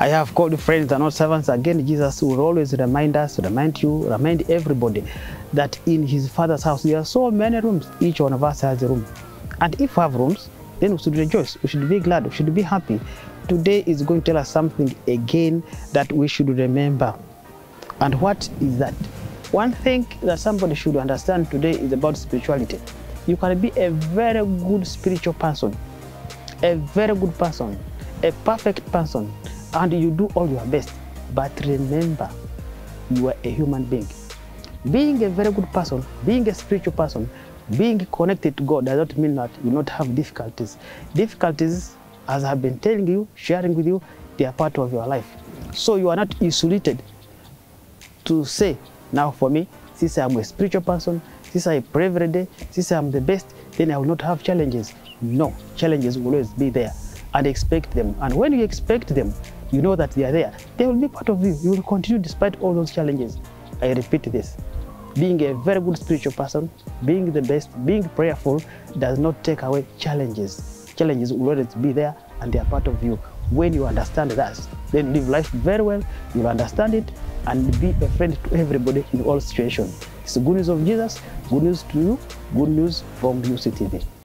I have called friends and not servants. Again, Jesus will always remind us, remind you, remind everybody that in his father's house there are so many rooms. Each one of us has a room. And if we have rooms, then we should rejoice. We should be glad. We should be happy. Today is going to tell us something again that we should remember. And what is that? One thing that somebody should understand today is about spirituality. You can be a very good spiritual person, a very good person, a perfect person, and you do all your best. But remember, you are a human being. Being a very good person, being a spiritual person, being connected to God does not mean that you not have difficulties. Difficulties, as I've been telling you, sharing with you, they are part of your life. So you are not isolated to say, now for me, since I'm a spiritual person, since I pray every day, since I'm the best, then I will not have challenges. No, challenges will always be there and expect them. And when you expect them, you know that they are there. They will be part of you. You will continue despite all those challenges. I repeat this. Being a very good spiritual person, being the best, being prayerful does not take away challenges. Challenges will always be there and they are part of you. When you understand that, then live life very well, you'll understand it and be a friend to everybody in all situations. It's the good news of Jesus, good news to you, good news from UCTV.